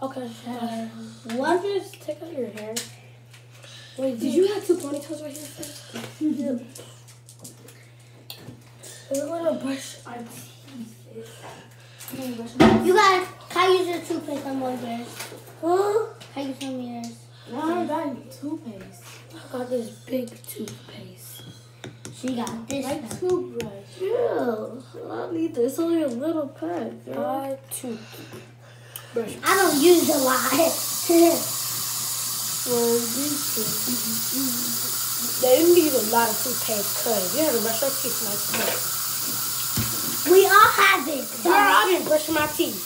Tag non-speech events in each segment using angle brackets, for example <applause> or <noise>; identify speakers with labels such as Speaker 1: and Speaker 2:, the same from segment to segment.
Speaker 1: Okay. Uh,
Speaker 2: What?
Speaker 1: just take out your hair. Wait, did you have two ponytails right here first?
Speaker 2: Yep.
Speaker 1: We're gonna brush our teeth.
Speaker 2: You guys, can I use your toothpaste on one yours?
Speaker 1: Huh?
Speaker 2: Can I use some yours?
Speaker 1: No, I got toothpaste. I got this big toothpaste.
Speaker 2: She got this.
Speaker 1: My toothbrush.
Speaker 3: Yeah, I need this. It's only a little pack. girl.
Speaker 1: My toothbrush.
Speaker 2: I don't use a lot. <laughs>
Speaker 3: Well, these.
Speaker 1: They didn't use a lot of toothpaste because you have to brush your teeth like that.
Speaker 2: we all have it.
Speaker 1: Girl, I've been brushing my teeth.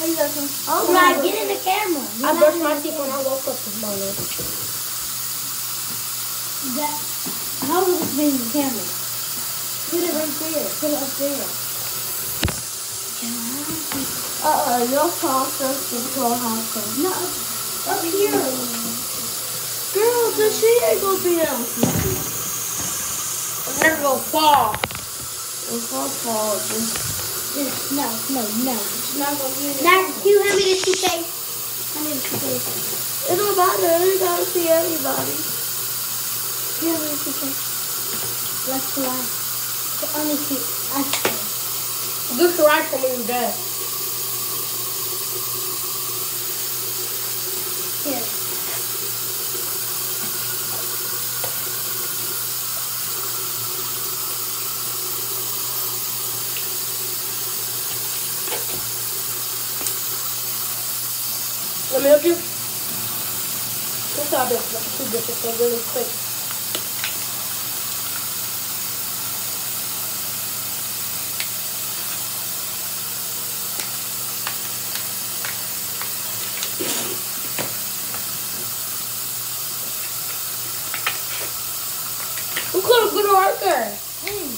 Speaker 3: How you got some?
Speaker 2: Oh, right, get in the camera.
Speaker 1: I brushed my teeth when I woke up this morning.
Speaker 2: That, how how is this being the camera?
Speaker 3: Put it right there. Put it up there. Uh-uh, your process control how come.
Speaker 2: No, up here.
Speaker 3: Girl, then she ain't gonna be able to see.
Speaker 1: I'm never gonna fall.
Speaker 3: It's her fault. Just
Speaker 2: No, no, no.
Speaker 1: It's not gonna be
Speaker 2: Now, can you hand me the toothpaste? Hand me the toothpaste.
Speaker 3: It don't matter. You gotta see everybody.
Speaker 2: Can you hand me the toothpaste? Let's try. The only tooth. I swear.
Speaker 1: Do karate for me today. Me help you. Let's stop this. Let's do this so really quick. Who called a good worker? Hmm.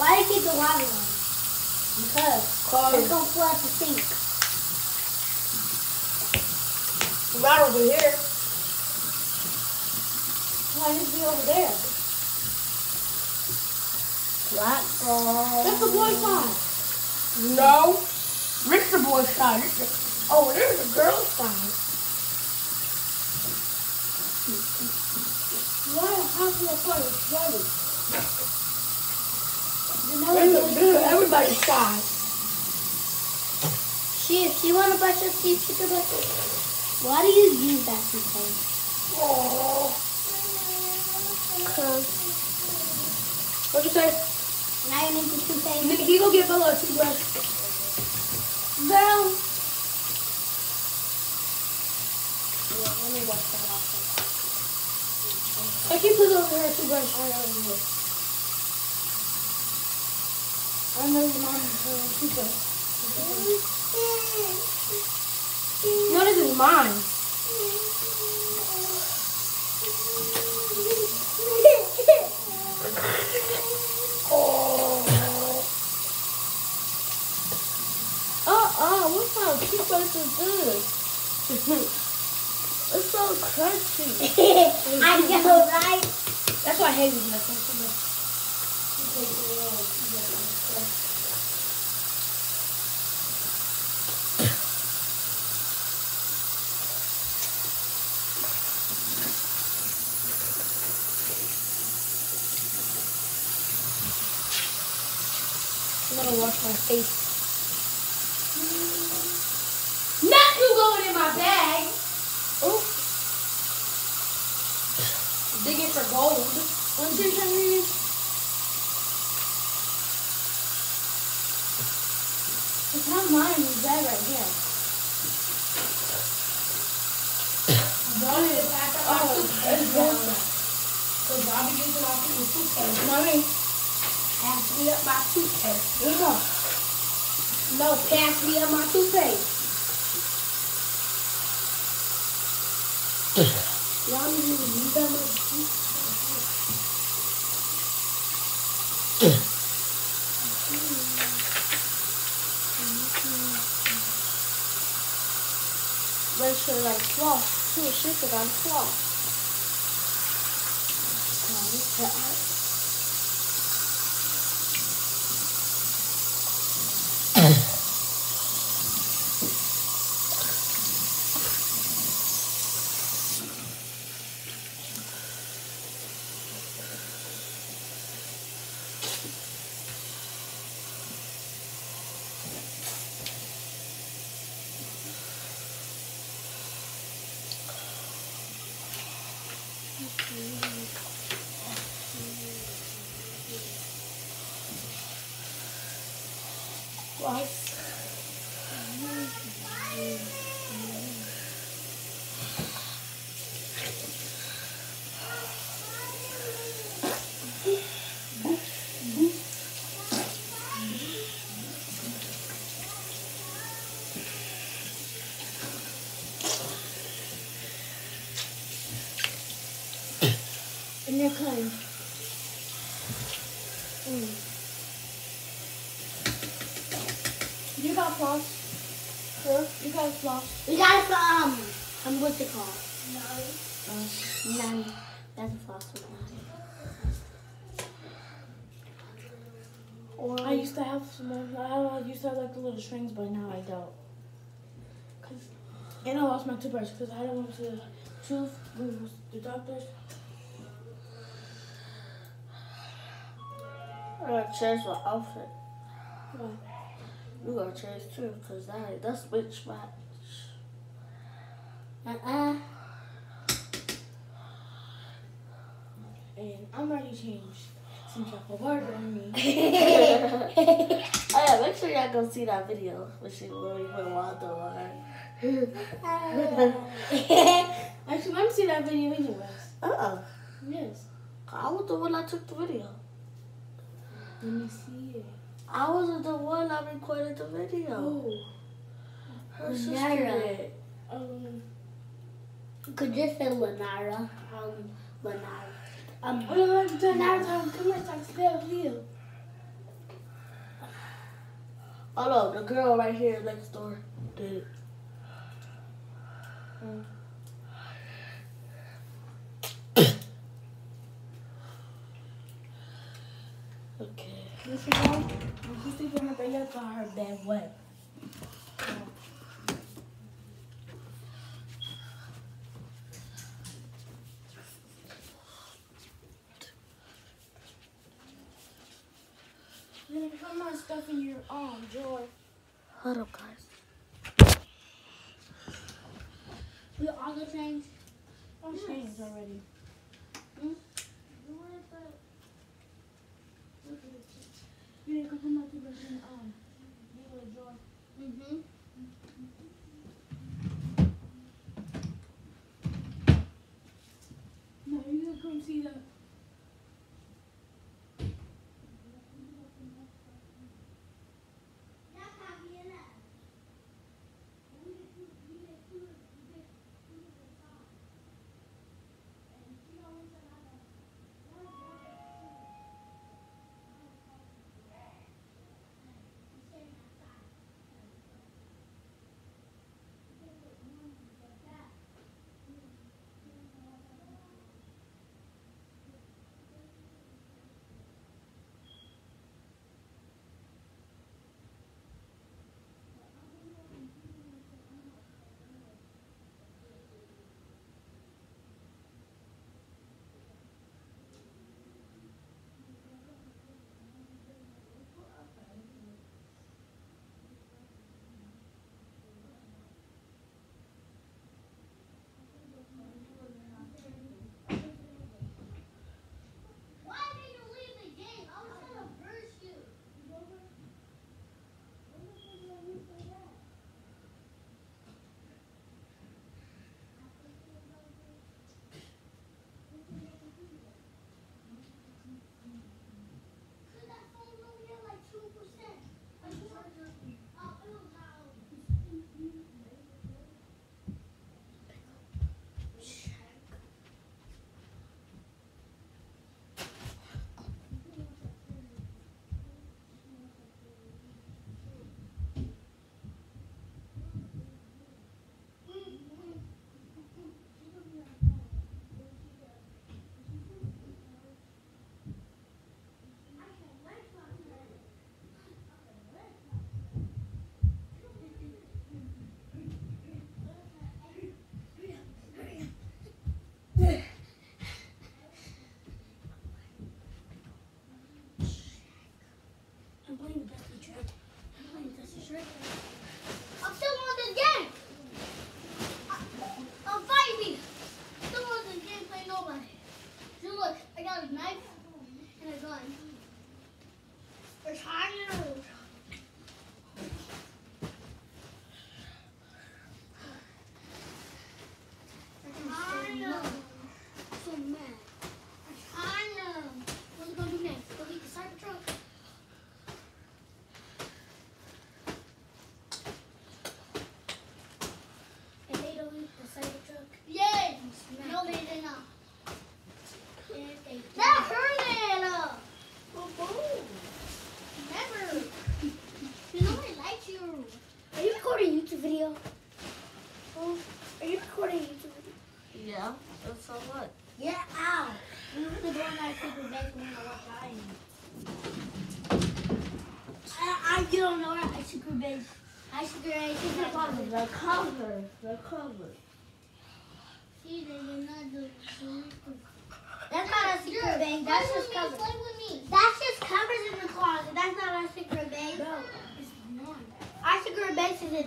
Speaker 2: Why do you keep the water
Speaker 1: Because.
Speaker 2: It's gonna flood the sink.
Speaker 1: right over here. Why is he over there?
Speaker 3: black ball.
Speaker 1: That's the boy side. No. This the boy side. The, oh, there's the girl side. Why? How can I find it?
Speaker 2: You know
Speaker 1: This
Speaker 2: what
Speaker 1: is- everybody's side.
Speaker 2: She, if she wanna brush her teeth, she can brush it. Why do you use that toothpaste?
Speaker 1: Oh.
Speaker 3: Cause
Speaker 1: What you say?
Speaker 2: Now you need the toothpaste.
Speaker 1: Nigga, he go get Bella a toothbrush.
Speaker 2: Girl.
Speaker 1: Let me wash that off. I can put over her toothbrush. I know. I know your mom's uh, toothbrush. No, this is mine.
Speaker 3: What kind of toothpaste is this? it's so crunchy. <laughs>
Speaker 2: I know, right?
Speaker 1: That's why I hate using that toothbrush. I'm gonna wash my face. Not you going in my bag. Oh. Digging for gold. One, two, three.
Speaker 2: It's not mine, it's that right here.
Speaker 1: One is after my
Speaker 3: Oh,
Speaker 1: toothpaste.
Speaker 3: it's one.
Speaker 1: Because I'll be using my toothpaste. Mommy, pass me up my toothpaste. No. No, pass me up my toothpaste. Y'all need to use that much toothpaste.
Speaker 3: Make sure like floss too. She could on floss. Floss.
Speaker 2: Mm-hmm. And.
Speaker 3: Mm.
Speaker 1: You got floss?
Speaker 3: Huh?
Speaker 1: You got floss?
Speaker 2: We got some, um, what's it called?
Speaker 3: Uh,
Speaker 2: None. That's a floss
Speaker 3: or
Speaker 1: I used to have some. I used to have like the little strings, but now I don't. Cause and I lost my toothbrush because I didn't went to the tooth the doctors.
Speaker 3: I gotta change my outfit. You gotta change too, cause that that's bitch match.
Speaker 2: Uh-uh.
Speaker 1: And I'm already changed since y'all put water on me. <laughs>
Speaker 3: oh yeah, make sure y'all go see that video when she when we put water on her. <laughs>
Speaker 1: Actually, let me see that video anyways.
Speaker 3: Uh oh.
Speaker 1: Yes.
Speaker 3: I was the one that took the video.
Speaker 1: Let me see it.
Speaker 3: I wasn't the one that recorded the video.
Speaker 1: Oh.
Speaker 3: Her sister did.
Speaker 1: Um.
Speaker 2: Could you say Lenara? Um, Lenara. Um,
Speaker 1: Oh, time. Come here, can stay here.
Speaker 3: Oh no, the girl right here next door did it. Okay.
Speaker 1: Is one. When she sleep in her bed, you got her bed wet. My stuff in your um, arm, Joy.
Speaker 3: Hold up, guys.
Speaker 2: we all the.
Speaker 1: I'm changed already. You didn't put my toothbrush in your arm. You little Joy.
Speaker 2: Mm-hmm.
Speaker 1: No, you gonna come see YouTube
Speaker 2: video. Oh, are you recording YouTube video? Yeah, that's
Speaker 3: so
Speaker 2: what?
Speaker 3: Yeah, ow. You the one
Speaker 2: I think would make me I, I don't know I should go. I should go The cover. The cover. See, there's another. That's not a secret bang.
Speaker 1: That's just cover.
Speaker 2: Play with me. That's just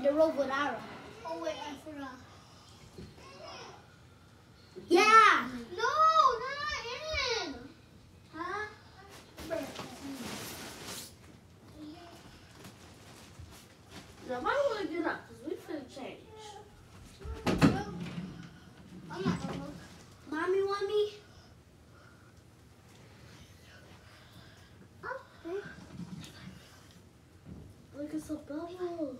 Speaker 2: base the room with Ara. Oh wait, I forgot. Yeah. No, not in. Huh?
Speaker 3: Now, why don't we get up? Because we finna change.
Speaker 2: I'm not gonna look. Mommy want me? Oh, okay.
Speaker 3: Look, it's a bubble.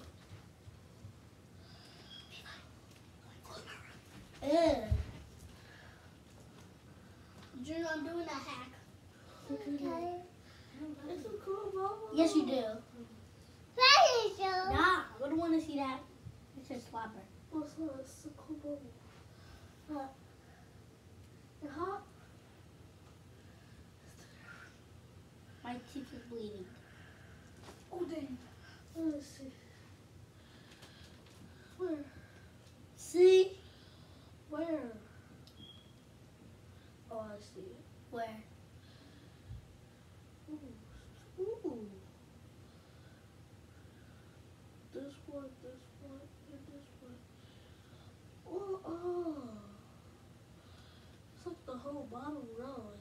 Speaker 2: Ugh. Junior, I'm doing a hack.
Speaker 3: Look at it. It's a cool bubble.
Speaker 2: Yes, you do. Nah, I wouldn't want to see that. It's a slapper.
Speaker 3: What's that? It's a cool bubble. Uh, hot?
Speaker 2: My teeth is bleeding.
Speaker 1: Oh, dang.
Speaker 3: Let me see. Where?
Speaker 2: See?
Speaker 3: Where? Oh, I see it.
Speaker 2: Where?
Speaker 3: Ooh. Ooh. This one, this one, and this one. Oh, oh. It's like the whole bottom row.